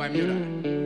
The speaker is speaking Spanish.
van a llorar.